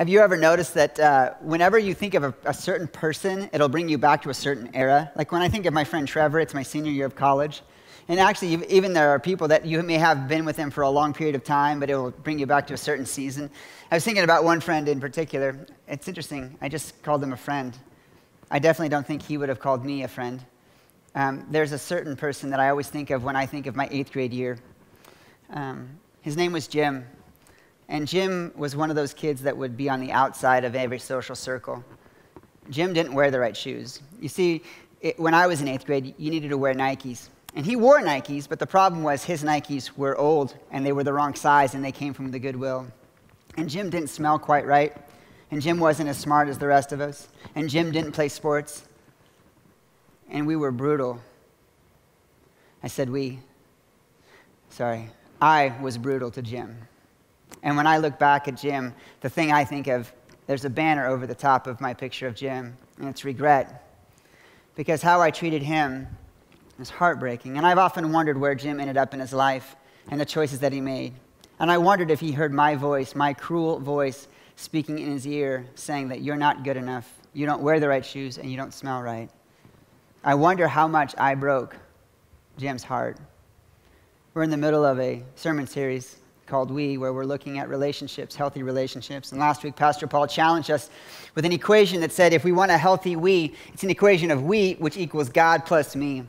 Have you ever noticed that uh, whenever you think of a, a, certain person, it'll bring you back to a certain era? Like when I think of my friend Trevor, it's my senior year of college. And actually, even there are people that you may have been with him for a long period of time, but it will bring you back to a certain season. I was thinking about one friend in particular. It's interesting. I just called him a friend. I definitely don't think he would have called me a friend. Um, there's a certain person that I always think of when I think of my eighth grade year. Um, his name was Jim. And Jim was one of those kids that would be on the outside of every social circle. Jim didn't wear the right shoes. You see, it, when I was in eighth grade, you needed to wear Nikes. And he wore Nikes, but the problem was his Nikes were old and they were the wrong size and they came from the Goodwill. And Jim didn't smell quite right. And Jim wasn't as smart as the rest of us. And Jim didn't play sports. And we were brutal. I said we. Sorry. I was brutal to Jim. And when I look back at Jim, the thing I think of, there's a banner over the top of my picture of Jim, and it's regret. Because how I treated him is heartbreaking. And I've often wondered where Jim ended up in his life and the choices that he made. And I wondered if he heard my voice, my cruel voice, speaking in his ear, saying that you're not good enough, you don't wear the right shoes, and you don't smell right. I wonder how much I broke Jim's heart. We're in the middle of a sermon series called We, where we're looking at relationships, healthy relationships. And last week, Pastor Paul challenged us with an equation that said if we want a healthy we, it's an equation of we, which equals God plus me.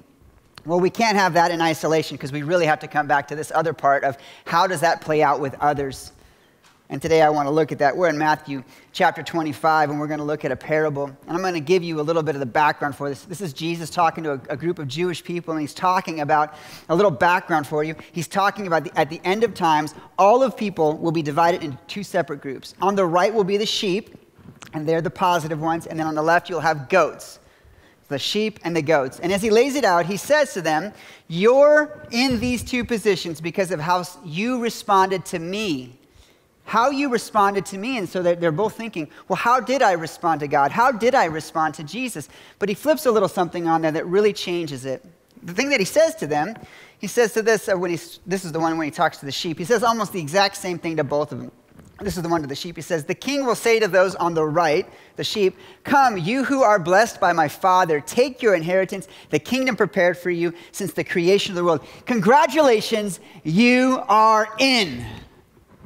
Well, we can't have that in isolation because we really have to come back to this other part of how does that play out with others. And today I want to look at that. We're in Matthew chapter 25, and we're going to look at a parable. And I'm going to give you a little bit of the background for this. This is Jesus talking to a, a group of Jewish people, and he's talking about a little background for you. He's talking about the, at the end of times, all of people will be divided into two separate groups. On the right will be the sheep, and they're the positive ones, and then on the left you'll have goats the sheep and the goats. And as he lays it out, he says to them, You're in these two positions because of how you responded to me. How you responded to me. And so they're, both thinking, Well, how did I respond to God? How did I respond to Jesus? But he flips a little something on there that really changes it. The thing that he says to them, he says to this, uh, when he's, this is the one when he talks to the sheep, he says almost the exact same thing to both of them. This is the one to the sheep. He says, The king will say to those on the right, the sheep, Come, you who are blessed by my father, take your inheritance, the kingdom prepared for you since the creation of the world. Congratulations, you are in.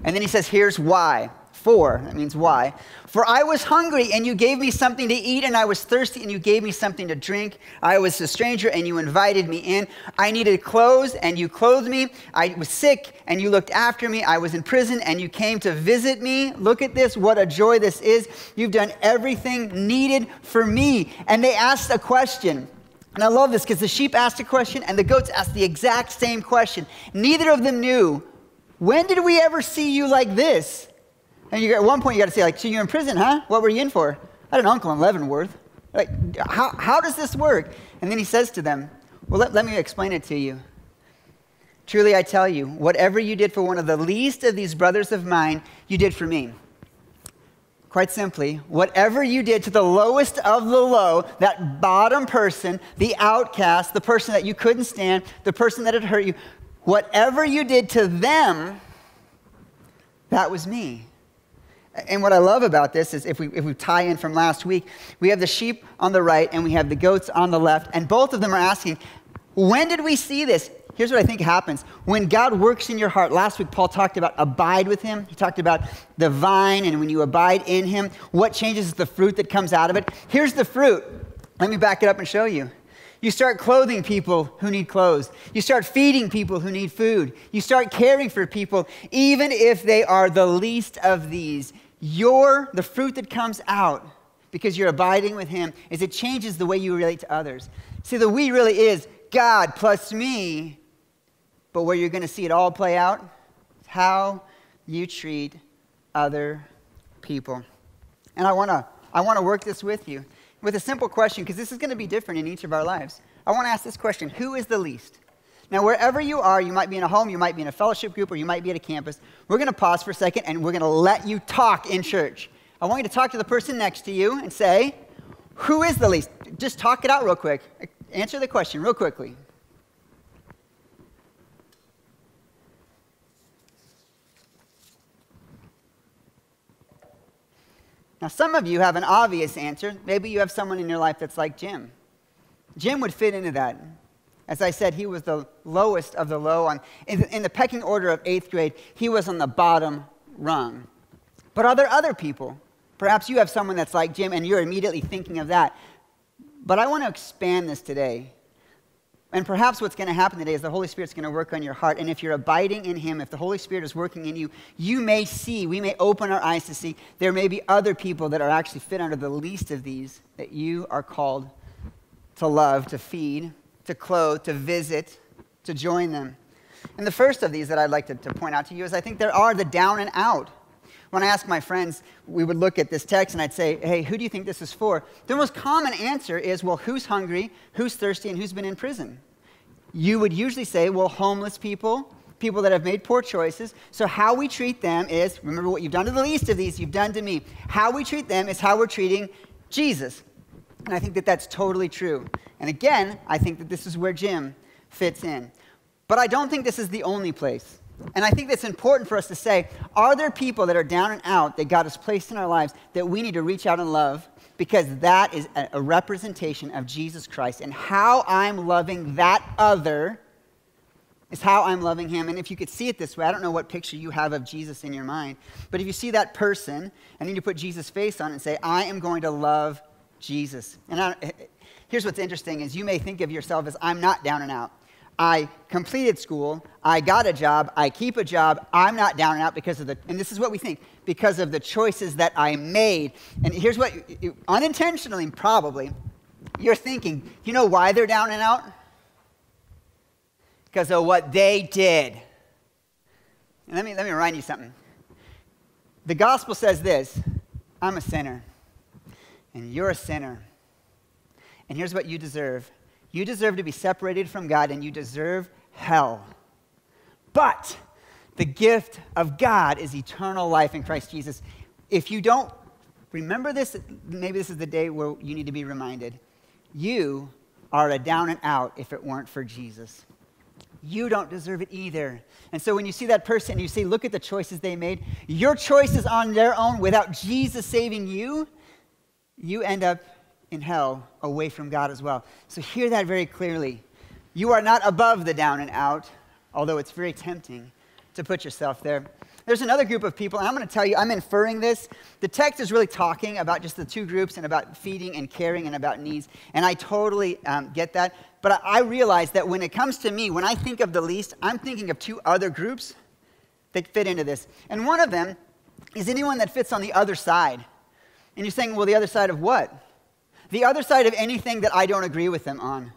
And then he says, Here's why. For, that means why. For I was hungry and you gave me something to eat, and I was thirsty and you gave me something to drink. I was a stranger and you invited me in. I needed clothes and you clothed me. I was sick and you looked after me. I was in prison and you came to visit me. Look at this. What a joy this is. You've done everything needed for me. And they asked a question. And I love this because the sheep asked a question and the goats asked the exact same question. Neither of them knew, when did we ever see you like this? And you, at one point, you got to say, like, so you're in prison, huh? What were you in for? I had an uncle in Leavenworth. Like, how, how does this work? And then he says to them, well, let, let me explain it to you. Truly, I tell you, whatever you did for one of the least of these brothers of mine, you did for me. Quite simply, whatever you did to the lowest of the low, that bottom person, the outcast, the person that you couldn't stand, the person that had hurt you, whatever you did to them, that was me. And what I love about this is if we, if we tie in from last week, we have the sheep on the right and we have the goats on the left, and both of them are asking, When did we see this? Here's what I think happens. When God works in your heart, last week Paul talked about abide with him. He talked about the vine, and when you abide in him, what changes is the fruit that comes out of it. Here's the fruit. Let me back it up and show you. You start clothing people who need clothes. You start feeding people who need food. You start caring for people, even if they are the least of these. Your the fruit that comes out because you're abiding with him is it changes the way you relate to others. See the we really is god plus me. But where you're going to see it all play out is how you treat other people. And i want to i want to work this with you with a simple question because this is going to be different in each of our lives i want to ask this question who is the least now, wherever you are, you might be in a home, you might be in a fellowship group, or you might be at a campus. We're going to pause for a second and we're going to let you talk in church. I want you to talk to the person next to you and say, Who is the least? Just talk it out real quick. Answer the question real quickly. Now, some of you have an obvious answer. Maybe you have someone in your life that's like Jim. Jim would fit into that. As I said, he was the lowest of the low. On, in, the pecking order of eighth grade, he was on the bottom rung. But are there other people? Perhaps you have someone that's like Jim and you're immediately thinking of that. But I want to expand this today. And perhaps what's going to happen today is the Holy Spirit's going to work on your heart. And if you're abiding in Him, if the Holy Spirit is working in you, you may see, we may open our eyes to see, there may be other people that are actually fit under the least of these that you are called to love, to feed, to clothe, to visit, to join them. And the first of these that I'd like to, to point out to you is I think there are the down and out. When I ask my friends, we would look at this text and I'd say, hey, who do you think this is for? The most common answer is, well, who's hungry, who's thirsty, and who's been in prison? You would usually say, well, homeless people, people that have made poor choices. So, how we treat them is remember what you've done to the least of these, you've done to me. How we treat them is how we're treating Jesus. And I think that that's totally true. And again, I think that this is where Jim fits in. But I don't think this is the only place. And I think that's important for us to say are there people that are down and out that God has placed in our lives that we need to reach out and love? Because that is a representation of Jesus Christ. And how I'm loving that other is how I'm loving him. And if you could see it this way, I don't know what picture you have of Jesus in your mind, but if you see that person and then you put Jesus' face on it and say, I am going to love Jesus. And I, here's what's interesting is you may think of yourself as I'm not down and out. I completed school, I got a job, I keep a job, I'm not down and out because of the, and this is what we think, because of the choices that I made. And here's what, unintentionally, probably, you're thinking, you know why they're down and out? Because of what they did. And let me, let me remind you something. The gospel says this I'm a sinner and you're a sinner. And here's what you deserve you deserve to be separated from God, and you deserve hell. But the gift of God is eternal life in Christ Jesus. If you don't remember this, maybe this is the day where you need to be reminded. You are a down and out if it weren't for Jesus. You don't deserve it either. And so when you see that person, and you say, look at the choices they made. Your choices on their own without Jesus saving you, you end up in hell away from God as well. So hear that very clearly. You are not above the down and out, although it's very tempting to put yourself there. There's another group of people, and I'm going to tell you, I'm inferring this. The text is really talking about just the two groups and about feeding and caring and about needs. And I totally um, get that. But I realize that when it comes to me, when I think of the least, I'm thinking of two other groups that fit into this. And one of them is anyone that fits on the other side. And you're saying, well, the other side of what? The other side of anything that I don't agree with them on.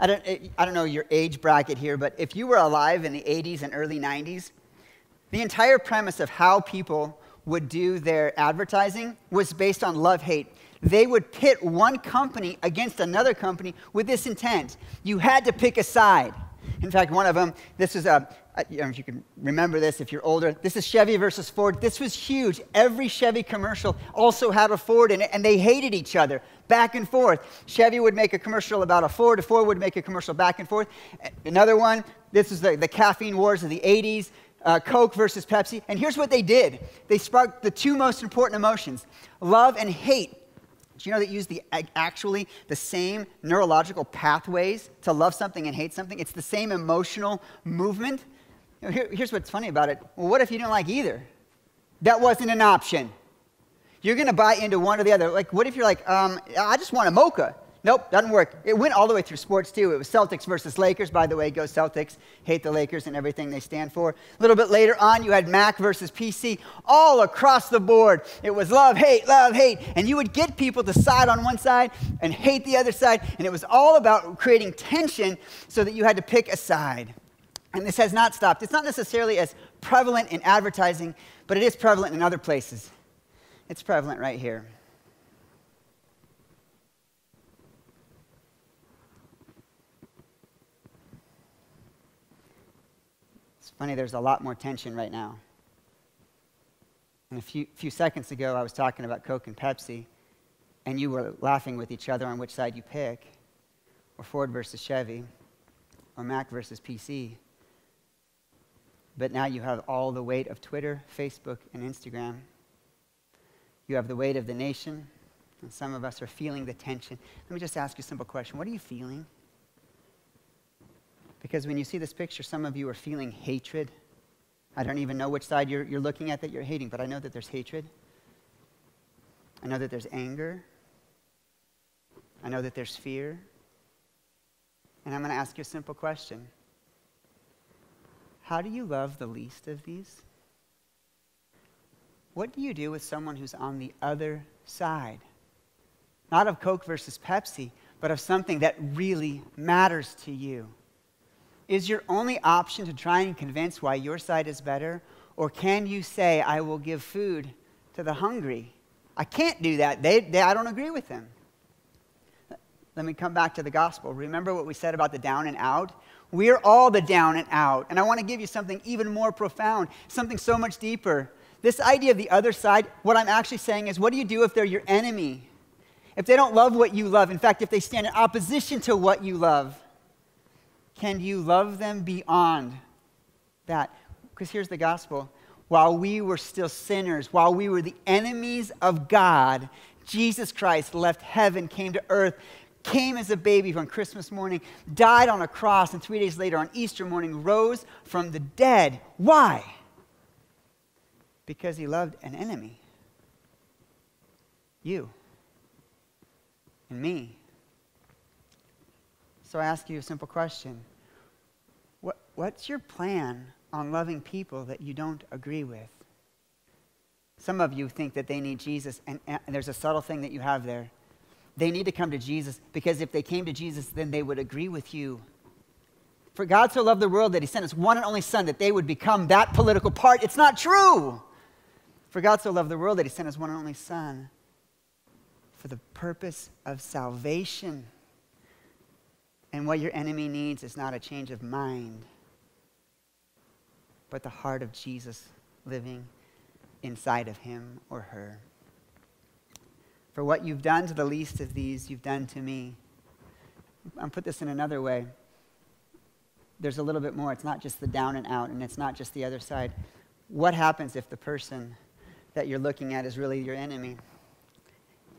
I don't, eh, I don't know your age bracket here, but if you were alive in the 80s and early 90s, the entire premise of how people would do their advertising was based on love hate. They would pit one company against another company with this intent. You had to pick a side. In fact, one of them, this is a, you know, if you can remember this if you're older, this is Chevy versus Ford. This was huge. Every Chevy commercial also had a Ford in it, and they hated each other back and forth. Chevy would make a commercial about a Ford, a Ford would make a commercial back and forth. Another one, this is the, the caffeine wars of the 80s. Uh, Coke versus Pepsi. And here's what they did they sparked the two most important emotions love and hate do you know that use the actually the same neurological pathways to love something and hate something? It's the same emotional movement. Here, here's what's funny about it. Well, what if you don't like either? That wasn't an option. You're going to buy into one or the other. Like, what if you're like, um, I just want a mocha? Nope, doesn't work. It went all the way through sports too. It was Celtics versus Lakers. By the way, go Celtics. Hate the Lakers and everything they stand for. A little bit later on, you had Mac versus PC. All across the board, it was love, hate, love, hate. And you would get people to side on one side and hate the other side. And it was all about creating tension so that you had to pick a side. And this has not stopped. It's not necessarily as prevalent in advertising, but it is prevalent in other places. It's prevalent right here. Funny, there's a lot more tension right now. And a few, few seconds ago, I was talking about Coke and Pepsi, and you were laughing with each other on which side you pick, or Ford versus Chevy, or Mac versus PC. But now you have all the weight of Twitter, Facebook, and Instagram. You have the weight of the nation, and some of us are feeling the tension. Let me just ask you a simple question What are you feeling? Because when you see this picture, some of you are feeling hatred. I don't even know which side you're, you're looking at that you're hating, but I know that there's hatred. I know that there's anger. I know that there's fear. And I'm going to ask you a simple question How do you love the least of these? What do you do with someone who's on the other side? Not of Coke versus Pepsi, but of something that really matters to you. Is your only option to try and convince why your side is better? Or can you say, I will give food to the hungry? I can't do that. They, they, I don't agree with them. Let me come back to the gospel. Remember what we said about the down and out? We're all the down and out. And I want to give you something even more profound, something so much deeper. This idea of the other side, what I'm actually saying is, what do you do if they're your enemy? If they don't love what you love, in fact, if they stand in opposition to what you love, can you love them beyond that? Because here's the gospel. While we were still sinners, while we were the enemies of God, Jesus Christ left heaven, came to earth, came as a baby on Christmas morning, died on a cross, and three days later on Easter morning rose from the dead. Why? Because he loved an enemy. You and me. So I ask you a simple question What's your plan on loving people that you don't agree with? Some of you think that they need Jesus, and, and there's a subtle thing that you have there they need to come to Jesus because if they came to Jesus, then they would agree with you. For God so loved the world that he sent his one and only Son that they would become that political part. It's not true. For God so loved the world that he sent his one and only Son for the purpose of salvation. And what your enemy needs is not a change of mind, but the heart of Jesus living inside of him or her. For what you've done to the least of these, you've done to me. I'll put this in another way. There's a little bit more. It's not just the down and out, and it's not just the other side. What happens if the person that you're looking at is really your enemy?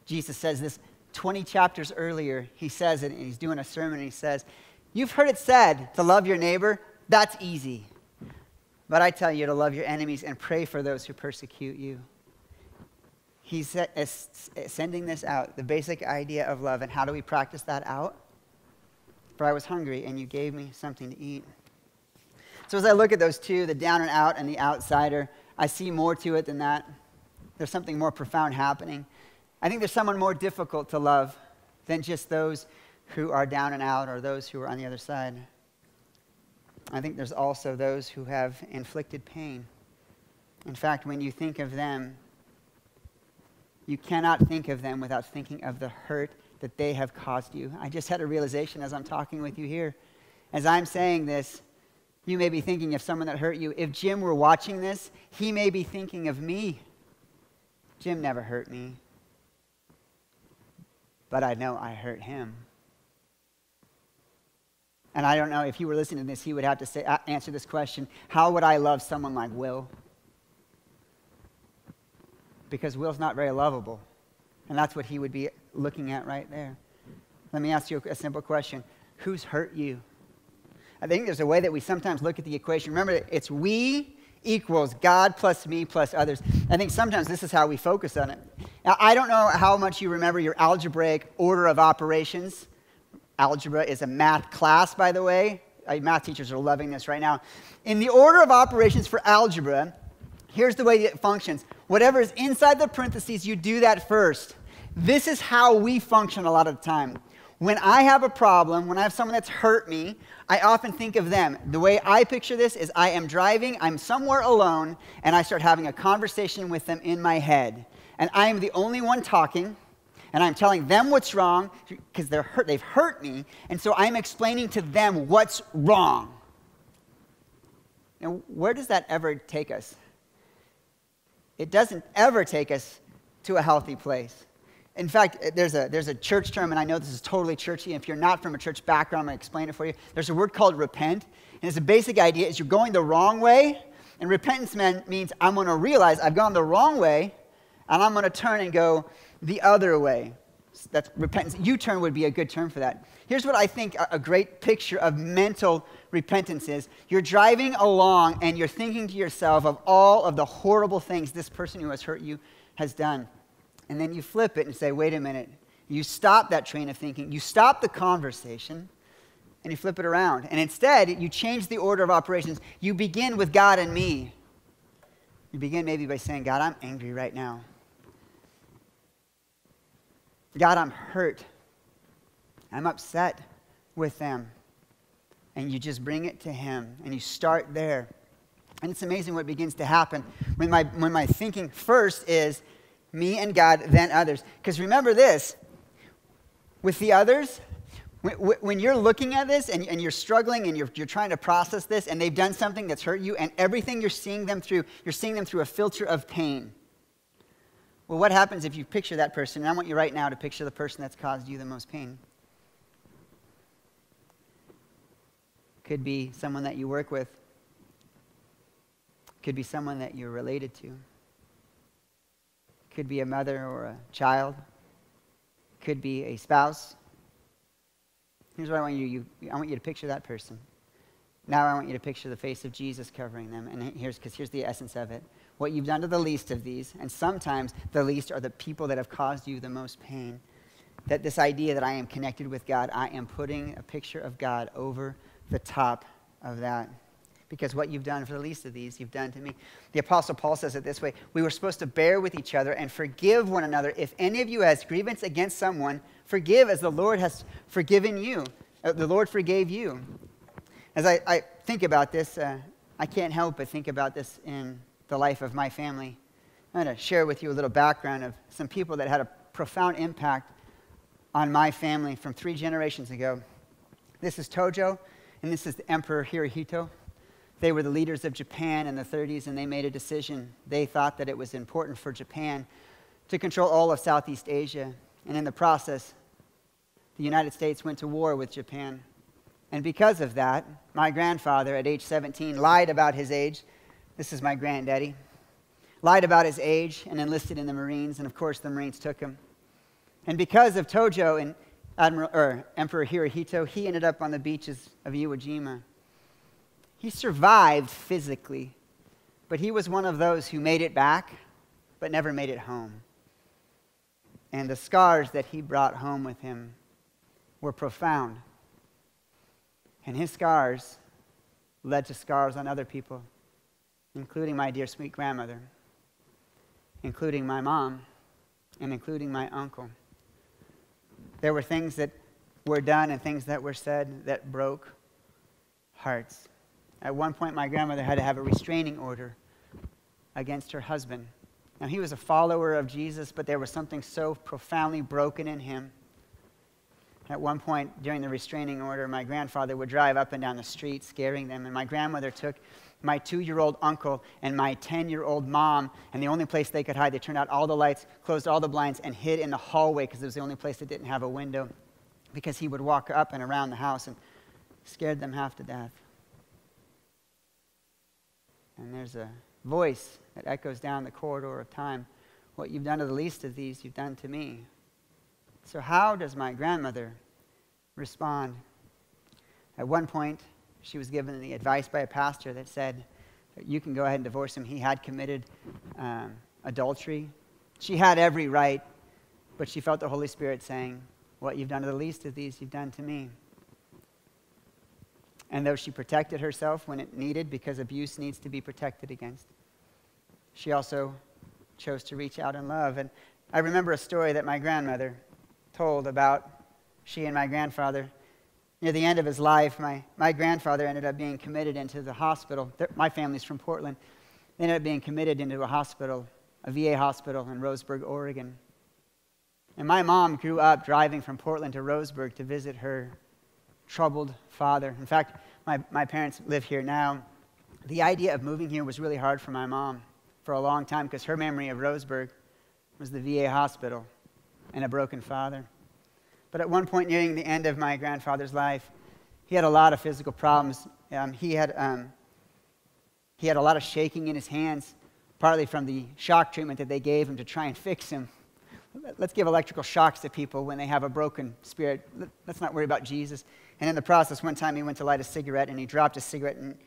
Jesus says this 20 chapters earlier. He says it, and he's doing a sermon, and he says, You've heard it said to love your neighbor. That's easy. But I tell you to love your enemies and pray for those who persecute you he's sending this out, the basic idea of love. And how do we practice that out? For I was hungry, and you gave me something to eat. So as I look at those two, the down and out and the outsider, I see more to it than that. There's something more profound happening. I think there's someone more difficult to love than just those who are down and out or those who are on the other side. I think there's also those who have inflicted pain. In fact, when you think of them, you cannot think of them without thinking of the hurt that they have caused you. I just had a realization as I'm talking with you here. As I'm saying this, you may be thinking of someone that hurt you. If Jim were watching this, he may be thinking of me. Jim never hurt me, but I know I hurt him. And I don't know if he were listening to this, he would have to say, uh, answer this question How would I love someone like Will? because Will's not very lovable. And that's what he would be looking at right there. Let me ask you a simple question Who's hurt you? I think there's a way that we sometimes look at the equation. Remember, it's we equals God plus me plus others. I think sometimes this is how we focus on it. Now, I don't know how much you remember your algebraic order of operations. Algebra is a math class, by the way. Uh, math teachers are loving this right now. In the order of operations for algebra, Here's the way it functions whatever is inside the parentheses, you do that first. This is how we function a lot of the time. When I have a problem, when I have someone that's hurt me, I often think of them. The way I picture this is I am driving, I'm somewhere alone, and I start having a conversation with them in my head. And I am the only one talking, and I'm telling them what's wrong because they're hurt, they've hurt me, and so I'm explaining to them what's wrong. Now, where does that ever take us? it doesn't ever take us to a healthy place. In fact, eh, there's a, there's a church term, and I know this is totally churchy. and If you're not from a church background, I'm going to explain it for you. There's a word called repent, and it's a basic idea is you're going the wrong way, and repentance means I'm going to realize I've gone the wrong way, and I'm going to turn and go the other way. That's repentance. U turn would be a good term for that. Here's what I think a great picture of mental repentance is you're driving along and you're thinking to yourself of all of the horrible things this person who has hurt you has done. And then you flip it and say, wait a minute. You stop that train of thinking, you stop the conversation, and you flip it around. And instead, you change the order of operations. You begin with God and me. You begin maybe by saying, God, I'm angry right now. God, I'm hurt. I'm upset with them. And you just bring it to Him and you start there. And it's amazing what begins to happen when my, when my thinking first is me and God, then others. Because remember this with the others, when you're looking at this and, you're struggling and you're, you're trying to process this and they've done something that's hurt you and everything you're seeing them through, you're seeing them through a filter of pain. Well, what happens if you picture that person? And I want you right now to picture the person that's caused you the most pain. Could be someone that you work with, could be someone that you're related to, could be a mother or a child, could be a spouse. Here's what I want you, you I want you to picture that person. Now I want you to picture the face of Jesus covering them. And here's because here's the essence of it what you've done to the least of these, and sometimes the least are the people that have caused you the most pain. That this idea that I am connected with God, I am putting a picture of God over the top of that. Because what you've done for the least of these, you've done to me. The Apostle Paul says it this way We were supposed to bear with each other and forgive one another. If any of you has grievance against someone, forgive as the Lord has forgiven you. Uh, the Lord forgave you. As I, I think about this, uh, I can't help but think about this in the life of my family. I'm going to share with you a little background of some people that had a profound impact on my family from three generations ago. This is Tojo, and this is the Emperor Hirohito. They were the leaders of Japan in the 30s, and they made a decision. They thought that it was important for Japan to control all of Southeast Asia. And in the process, the United States went to war with Japan. And because of that, my grandfather at age 17 lied about his age this is my granddaddy. Lied about his age and enlisted in the Marines, and of course, the Marines took him. And because of Tojo and Admiral, or Emperor Hirohito, he ended up on the beaches of Iwo Jima. He survived physically, but he was one of those who made it back, but never made it home. And the scars that he brought home with him were profound. And his scars led to scars on other people including my dear sweet grandmother, including my mom, and including my uncle. There were things that were done and things that were said that broke hearts. At one point, my grandmother had to have a restraining order against her husband. Now, he was a follower of Jesus, but there was something so profoundly broken in him. At one point during the restraining order, my grandfather would drive up and down the street scaring them, and my grandmother took my two year old uncle and my 10 year old mom, and the only place they could hide, they turned out all the lights, closed all the blinds, and hid in the hallway because it was the only place that didn't have a window because he would walk up and around the house and scared them half to death. And there's a voice that echoes down the corridor of time What you've done to the least of these, you've done to me. So, how does my grandmother respond? At one point, she was given the advice by a pastor that said, You can go ahead and divorce him. He had committed um, adultery. She had every right, but she felt the Holy Spirit saying, What you've done to the least of these, you've done to me. And though she protected herself when it needed, because abuse needs to be protected against, she also chose to reach out in love. And I remember a story that my grandmother told about she and my grandfather near the end of his life, my, my grandfather ended up being committed into the hospital. My family's from Portland. They ended up being committed into a hospital, a VA hospital in Roseburg, Oregon. And my mom grew up driving from Portland to Roseburg to visit her troubled father. In fact, my, my parents live here now. The idea of moving here was really hard for my mom for a long time because her memory of Roseburg was the VA hospital and a broken father. But at one point nearing the end of my grandfather's life, he had a lot of physical problems. Um, he, had, um, he had a lot of shaking in his hands. partly from the shock treatment that they gave him to try and fix him. Let's give electrical shocks to people when they have a broken spirit. Let's not worry about Jesus. And in the process, one time he went to light a cigarette and he dropped a cigarette and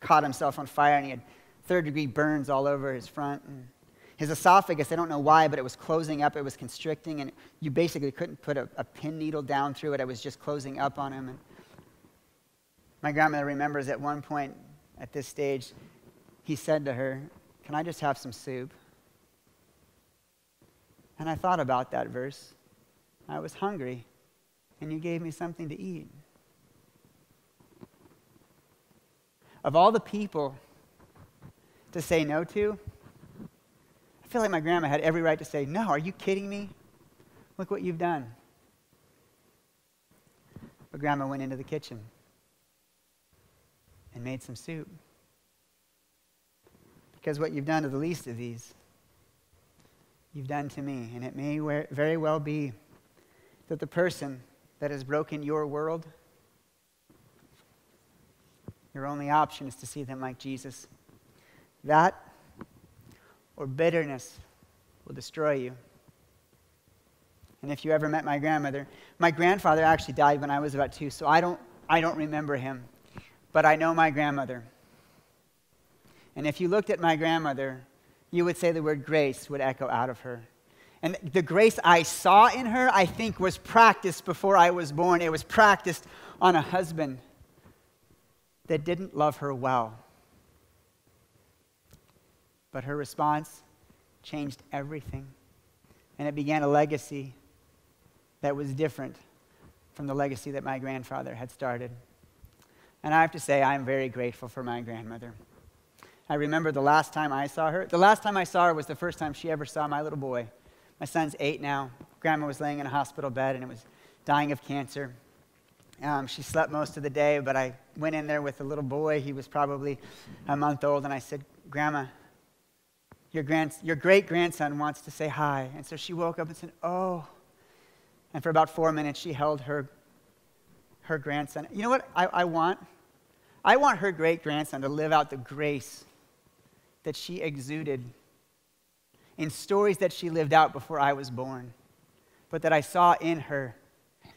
caught himself on fire and he had third degree burns all over his front. And his esophagus, I don't know why, but it was closing up, it was constricting, and you basically couldn't put a, a pin needle down through it. It was just closing up on him. And my grandmother remembers at one point at this stage, he said to her, Can I just have some soup? And I thought about that verse. I was hungry, and you gave me something to eat. Of all the people to say no to, I feel like my grandma had every right to say, No, are you kidding me? Look what you've done. But grandma went into the kitchen and made some soup. Because what you've done to the least of these, you've done to me. And it may very well be that the person that has broken your world, your only option is to see them like Jesus. That or bitterness will destroy you. And if you ever met my grandmother, my grandfather actually died when I was about two, so I don't, I don't remember him. But I know my grandmother. And if you looked at my grandmother, you would say the word grace would echo out of her. And the grace I saw in her, I think, was practiced before I was born. It was practiced on a husband that didn't love her well. But her response changed everything. And it began a legacy that was different from the legacy that my grandfather had started. And I have to say, I'm very grateful for my grandmother. I remember the last time I saw her. The last time I saw her was the first time she ever saw my little boy. My son's eight now. Grandma was laying in a hospital bed and it was dying of cancer. Um, she slept most of the day, but I went in there with the little boy. He was probably a month old, and I said, Grandma, your, your great grandson wants to say hi. And so she woke up and said, Oh. And for about four minutes, she held her, her grandson. You know what I, I want? I want her great grandson to live out the grace that she exuded in stories that she lived out before I was born, but that I saw in her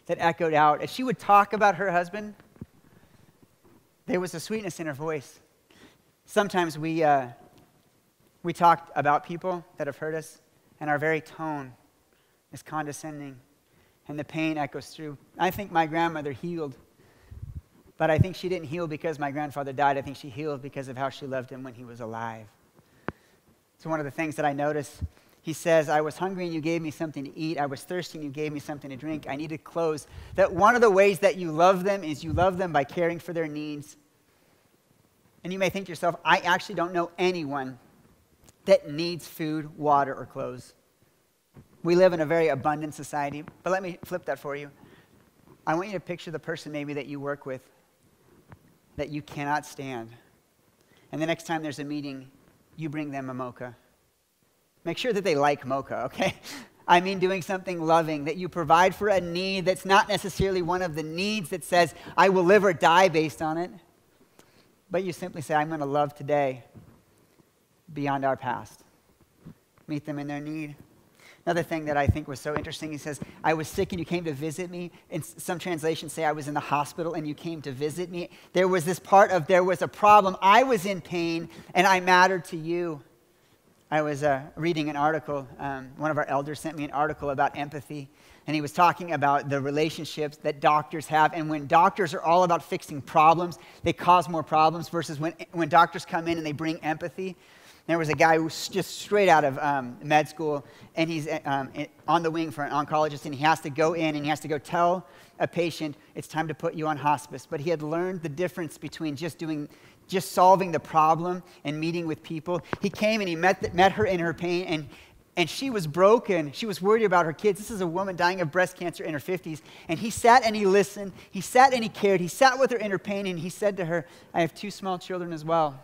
that echoed out. As she would talk about her husband, there was a sweetness in her voice. Sometimes we, uh, we talk about people that have hurt us, and our very tone is condescending, and the pain echoes through. I think my grandmother healed, but I think she didn't heal because my grandfather died. I think she healed because of how she loved him when he was alive. It's one of the things that I notice. He says, I was hungry and you gave me something to eat. I was thirsty and you gave me something to drink. I needed clothes. That one of the ways that you love them is you love them by caring for their needs. And you may think to yourself, I actually don't know anyone that needs food, water, or clothes. We live in a very abundant society, but let me flip that for you. I want you to picture the person maybe that you work with that you cannot stand. And the next time there's a meeting, you bring them a mocha. Make sure that they like mocha, okay? I mean, doing something loving, that you provide for a need that's not necessarily one of the needs that says, I will live or die based on it. But you simply say, I'm going to love today beyond our past. Meet them in their need. Another thing that I think was so interesting, he says, I was sick and you came to visit me. And some translations say I was in the hospital and you came to visit me. There was this part of there was a problem. I was in pain and I mattered to you. I was uh, reading an article. Um, one of our elders sent me an article about empathy. And he was talking about the relationships that doctors have. And when doctors are all about fixing problems, they cause more problems versus when, when doctors come in and they bring empathy. There was a guy who's just straight out of um, med school, and he's um, on the wing for an oncologist, and he has to go in and he has to go tell a patient it's time to put you on hospice. But he had learned the difference between just doing, just solving the problem and meeting with people. He came and he met, met her in her pain, and and she was broken. She was worried about her kids. This is a woman dying of breast cancer in her 50s. And he sat and he listened. He sat and he cared. He sat with her in her pain and he said to her, I have two small children as well.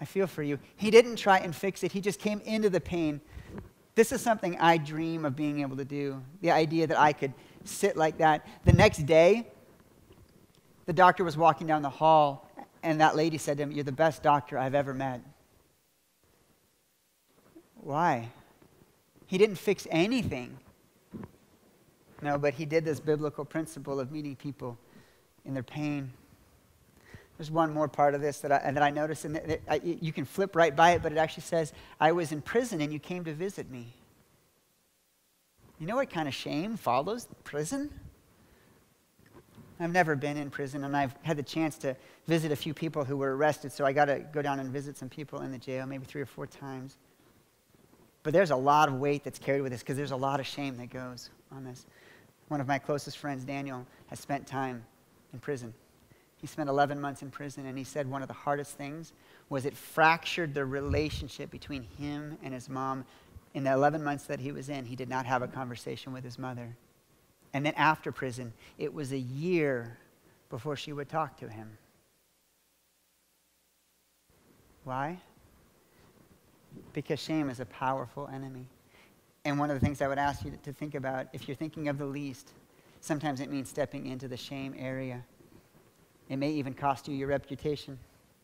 I feel for you. He didn't try and fix it, he just came into the pain. This is something I dream of being able to do. The idea that I could sit like that. The next day, the doctor was walking down the hall, and that lady said to him, You're the best doctor I've ever met. Why? He didn't fix anything. No, but he did this biblical principle of meeting people in their pain. There's one more part of this that I, that I noticed, and that I, you can flip right by it, but it actually says, I was in prison and you came to visit me. You know what kind of shame follows prison? I've never been in prison, and I've had the chance to visit a few people who were arrested, so I got to go down and visit some people in the jail, maybe three or four times. But there's a lot of weight that's carried with this because there's a lot of shame that goes on this. One of my closest friends, Daniel, has spent time in prison. He spent 11 months in prison, and he said one of the hardest things was it fractured the relationship between him and his mom. In the 11 months that he was in, he did not have a conversation with his mother. And then after prison, it was a year before she would talk to him. Why? Because shame is a powerful enemy. And one of the things I would ask you to think about, if you're thinking of the least, sometimes it means stepping into the shame area. It may even cost you your reputation.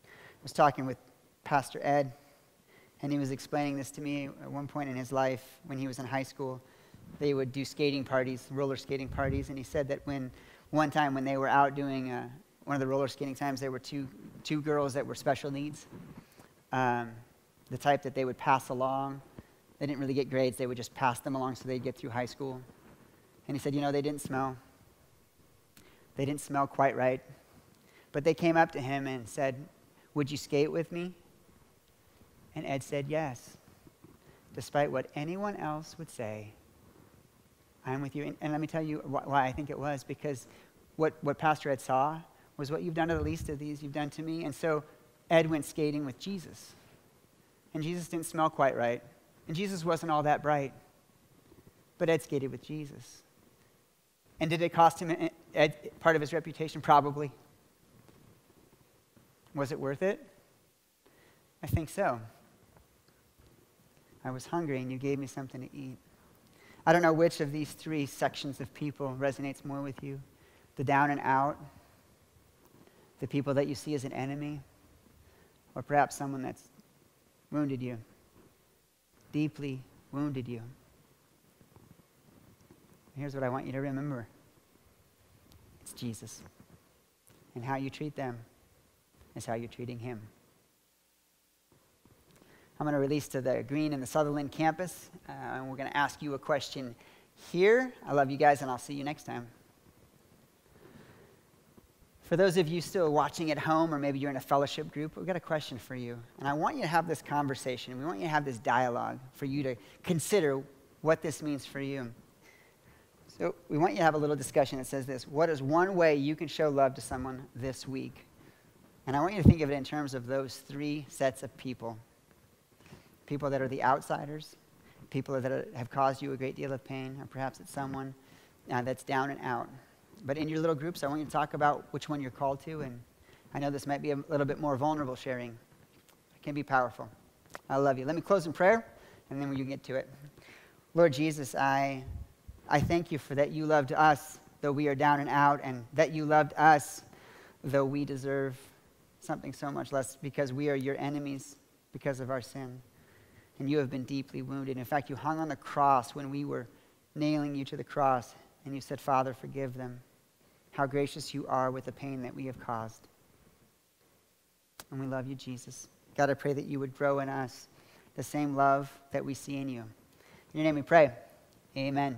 I was talking with Pastor Ed, and he was explaining this to me at one point in his life when he was in high school. They would do skating parties, roller skating parties, and he said that when one time when they were out doing uh, one of the roller skating times, there were two, two girls that were special needs. Um, the type that they would pass along. They didn't really get grades, they would just pass them along so they'd get through high school. And he said, You know, they didn't smell. They didn't smell quite right. But they came up to him and said, Would you skate with me? And Ed said, Yes. Despite what anyone else would say, I'm with you. And, and let me tell you why I think it was because what, what Pastor Ed saw was what you've done to the least of these, you've done to me. And so Ed went skating with Jesus and Jesus didn't smell quite right, and Jesus wasn't all that bright. But Ed skated with Jesus. And did it cost him eh, eh, Ed, part of his reputation? Probably. Was it worth it? I think so. I was hungry and you gave me something to eat. I don't know which of these three sections of people resonates more with you the down and out, the people that you see as an enemy, or perhaps someone that's wounded you, deeply wounded you. Here's what I want you to remember it's Jesus. And how you treat them is how you're treating Him. I'm going to release to the Green and the Sutherlin campus, uh, and we're going to ask you a question here. I love you guys, and I'll see you next time. For those of you still watching at home, or maybe you're in a fellowship group, we've got a question for you. And I want you to have this conversation. We want you to have this dialogue for you to consider what this means for you. So we want you to have a little discussion that says this What is one way you can show love to someone this week? And I want you to think of it in terms of those three sets of people people that are the outsiders, people that have caused you a great deal of pain, or perhaps it's someone uh, that's down and out. But in your little groups, I want you to talk about which one you're called to. And I know this might be a little bit more vulnerable sharing. It can be powerful. I love you. Let me close in prayer, and then we can get to it. Lord Jesus, I, I thank you for that you loved us, though we are down and out, and that you loved us, though we deserve something so much less because we are your enemies because of our sin. And you have been deeply wounded. In fact, you hung on the cross when we were nailing you to the cross, and you said, Father, forgive them how gracious you are with the pain that we have caused. And we love you, Jesus. God, I pray that you would grow in us the same love that we see in you. In your name we pray. Amen.